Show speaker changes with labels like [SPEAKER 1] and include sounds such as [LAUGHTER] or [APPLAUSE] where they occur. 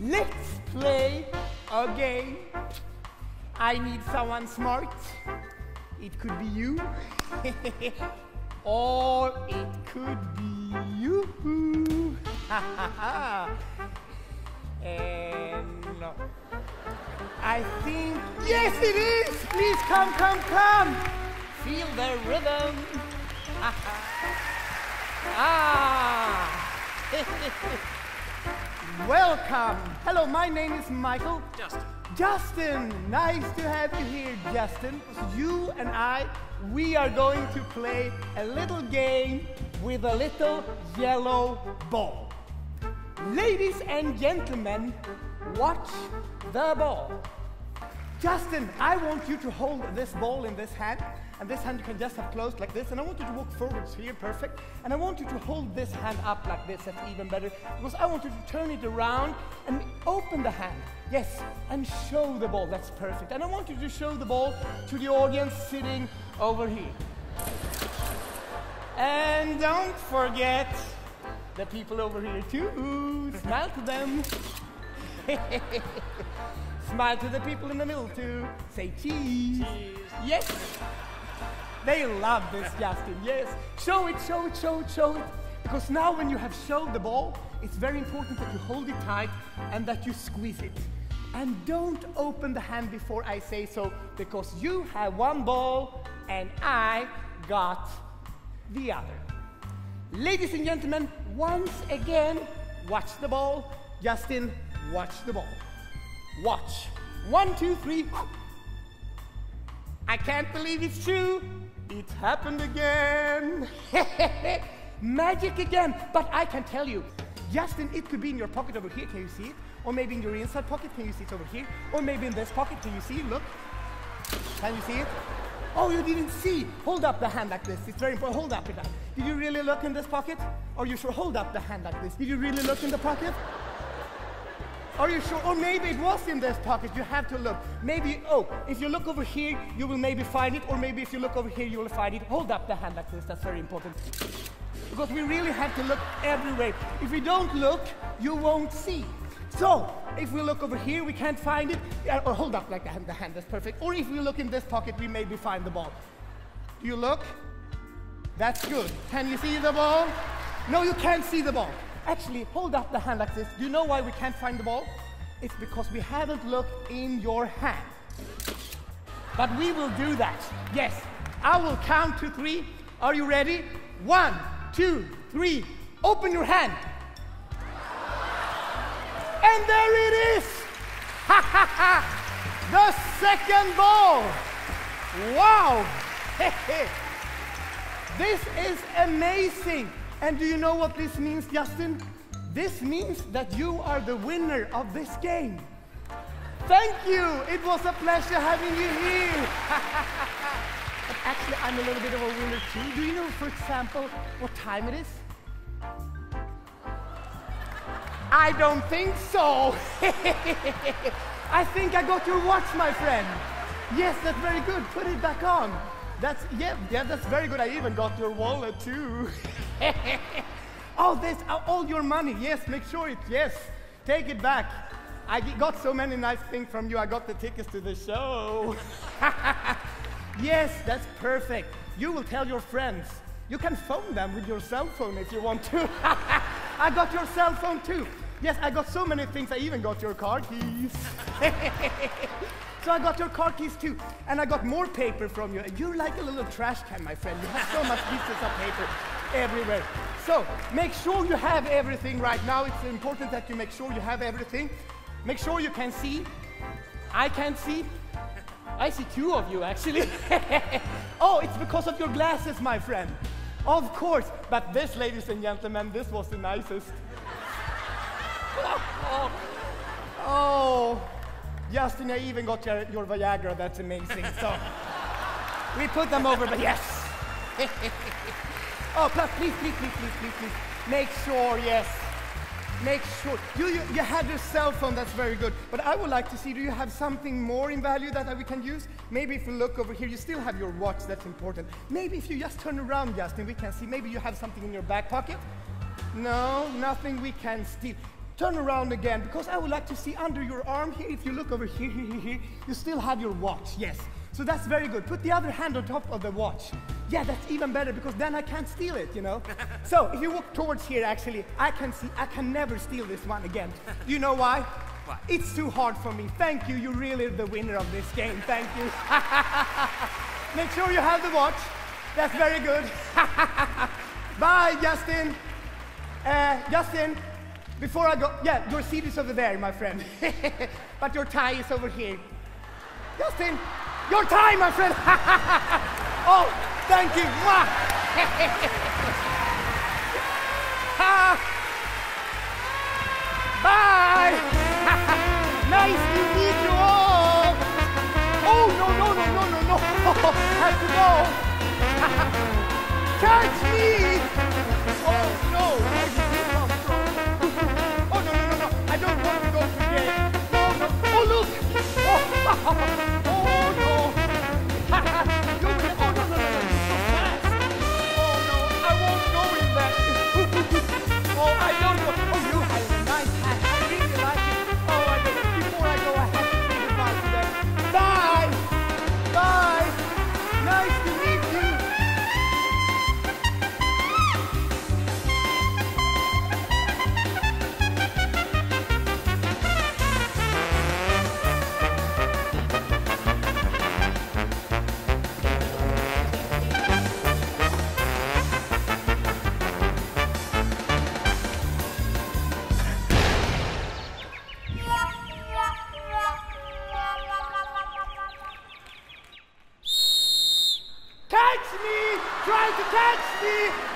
[SPEAKER 1] Let's play a game. I need someone smart. It could be you. [LAUGHS] or it could be you. [LAUGHS] and. I think, yes, it is. Please come, come, come. Feel the rhythm. [LAUGHS] ah. Welcome. Hello, my name is Michael.
[SPEAKER 2] Justin.
[SPEAKER 1] Justin, nice to have you here, Justin. You and I, we are going to play a little game with a little yellow ball. Ladies and gentlemen, watch the ball. Justin, I want you to hold this ball in this hand, and this hand you can just have closed like this, and I want you to walk forwards here, perfect. And I want you to hold this hand up like this, that's even better, because I want you to turn it around and open the hand. Yes, and show the ball, that's perfect. And I want you to show the ball to the audience sitting over here. And don't forget the people over here too. Smile to them. [LAUGHS] Smile to the people in the middle too. Say cheese.
[SPEAKER 2] Cheese.
[SPEAKER 1] Yes. They love this, Justin. Yes. Show it, show it, show it, show it. Because now when you have showed the ball, it's very important that you hold it tight and that you squeeze it. And don't open the hand before I say so, because you have one ball and I got the other. Ladies and gentlemen, once again, watch the ball. Justin, watch the ball. Watch. One, two, three. I can't believe it's true. It happened again. [LAUGHS] Magic again. But I can tell you, Justin, it could be in your pocket over here. Can you see it? Or maybe in your inside pocket. Can you see it over here? Or maybe in this pocket. Can you see it? Look. Can you see it? Oh, you didn't see. Hold up the hand like this. It's very important. Hold up it up. Did you really look in this pocket? Are you sure? Hold up the hand like this. Did you really look in the pocket? Are you sure? Or maybe it was in this pocket. You have to look. Maybe, oh, if you look over here, you will maybe find it. Or maybe if you look over here, you will find it. Hold up the hand like this. That's very important. Because we really have to look everywhere. If we don't look, you won't see. So, if we look over here, we can't find it. Or hold up like the hand, the hand. That's perfect. Or if we look in this pocket, we maybe find the ball. Do you look? That's good. Can you see the ball? No, you can't see the ball. Actually, hold up the hand like this. Do you know why we can't find the ball? It's because we haven't looked in your hand. But we will do that. Yes. I will count to three. Are you ready? One, two, three. Open your hand. And there it is. Ha ha ha. The second ball. Wow. [LAUGHS] This is amazing. And do you know what this means, Justin? This means that you are the winner of this game. Thank you. It was a pleasure having you here. [LAUGHS] but actually, I'm a little bit of a winner too. Do you know, for example, what time it is? I don't think so. [LAUGHS] I think I got your watch, my friend. Yes, that's very good. Put it back on. That's yeah, yeah, that's very good. I even got your wallet too. [LAUGHS] all this uh, all your money. Yes, make sure it. Yes, take it back. I got so many nice things from you. I got the tickets to the show. [LAUGHS] yes, that's perfect. You will tell your friends. You can phone them with your cell phone if you want to. [LAUGHS] I got your cell phone too. Yes, I got so many things. I even got your car keys. So I got your car keys too. And I got more paper from you. And you're like a little trash can, my friend. You have so much pieces of paper everywhere. So make sure you have everything right now. It's important that you make sure you have everything. Make sure you can see. I can see. I see two of you actually. [LAUGHS] oh, it's because of your glasses, my friend. Of course. But this, ladies and gentlemen, this was the nicest. [LAUGHS] oh, oh, Justin, I even got your, your Viagra. That's amazing. So [LAUGHS] we put them over, but yes. [LAUGHS] oh, plus, please, please, please, please, please, please, make sure, yes. Make sure. You, you, you have your cell phone, that's very good. But I would like to see, do you have something more in value that we can use? Maybe if we look over here, you still have your watch, that's important. Maybe if you just turn around, Justin, we can see. Maybe you have something in your back pocket? No, nothing we can steal. Turn around again because I would like to see under your arm here. If you look over here, here, here, here, you still have your watch. Yes. So that's very good. Put the other hand on top of the watch. Yeah, that's even better because then I can't steal it, you know? [LAUGHS] so if you walk towards here, actually, I can see, I can never steal this one again. You know why?
[SPEAKER 2] Why?
[SPEAKER 1] It's too hard for me. Thank you. You're really the winner of this game. Thank you. [LAUGHS] Make sure you have the watch. That's very good. [LAUGHS] Bye, Justin. Uh, Justin, before I go, yeah, your seat is over there, my friend. [LAUGHS] but your tie is over here. Justin, your tie, my friend. [LAUGHS] oh, thank you. Mwah. [LAUGHS] Bye. nice Catch